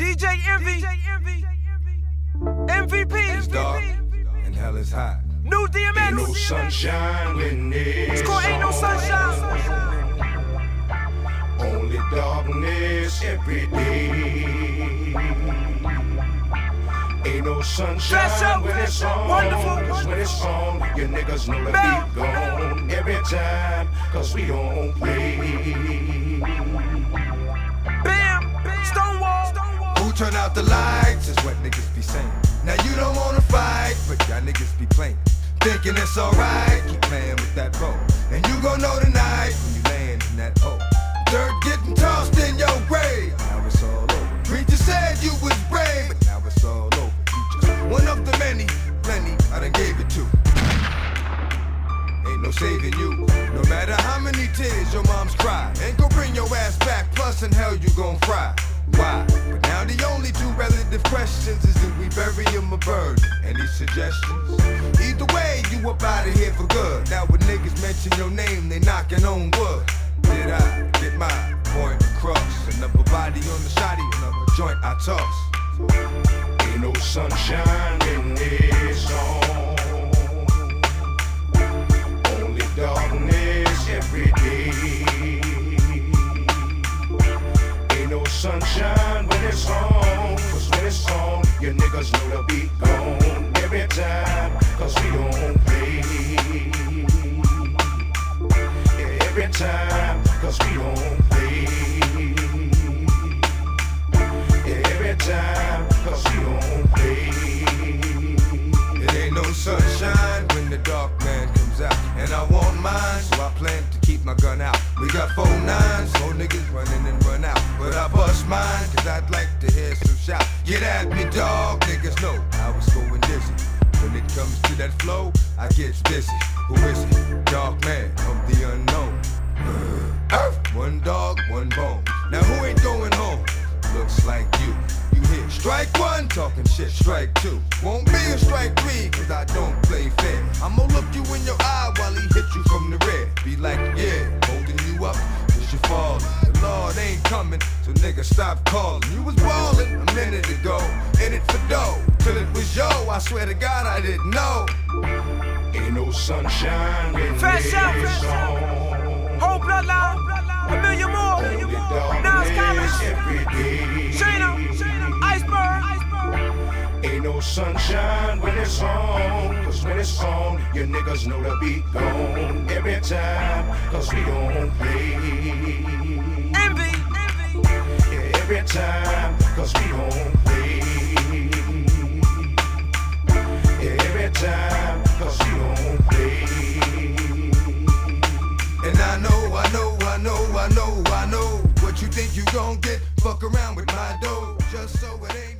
DJ Envy. MVP. It's dark and hell is hot. New DMX. Ain't no sunshine when it's Score ain't no sunshine. Only darkness every day. Ain't no Dress sunshine up, when it's on. wonderful. Cause when it's on, your niggas know the Bell. beat gone every time. Cause we don't play. Turn out the lights is what niggas be saying. Now you don't wanna fight, but y'all niggas be playing. Thinking it's alright, keep playing with that bow. And you gon' know tonight when you land in that hole. Dirt getting tossed in your grave. Now it's all over. Preacher said you was brave, but now it's all over. You just one of the many, plenty I done gave it to. Ain't no saving you. No matter how many tears your moms cry. Ain't gon' bring your ass back, plus in hell you gon' fry. Why? Relative questions is do we bury him or burn? Any suggestions? Either way, you up out of here for good. Now when niggas mention your name, they knocking on wood. Did I get my point across? Another body on the shotty, another joint I toss. Ain't no sunshine when it's on. Only darkness every day. Ain't no sunshine when it's on. Your niggas know the beat gone every time. Cause we don't play. Yeah, every time. Cause we don't play. Yeah, every time. Cause we don't play. It ain't no sunshine when the dark man out. And I want mine, so I plan to keep my gun out. We got four nines, four niggas running and run out. But I bust mine, cause I'd like to hear some shout. Get at me, dog, niggas know I was going dizzy. When it comes to that flow, I get busy. Who is it? Dark man of the unknown. One dog, one bone. Now who ain't going home? Looks like you. You hit strike one, talking shit, strike two. Won't be a strike three, cause I don't play fair. I'ma look you in your eye while he hit you from the rear. Be like, yeah, holding you up, cause you falling. The Lord ain't coming, so nigga stop calling. You was ballin' a minute ago, in it for dough. Till it was yo, I swear to God I didn't know. Ain't no sunshine when Fresh it's out, fresh out. Whole bloodline. A million more. Darkness Commons. every day. Shayna. Iceberg. Ain't no sunshine when it's on. Cause when it's on, your niggas know the beat gone every time. Cause we don't play. Envy. Yeah, every time. Cause we don't play. Yeah, every time. Cause we don't play. And I know, I know, I know, I know, I know what you think you gon' get. Fuck around with my dough, just so it ain't no mistakes.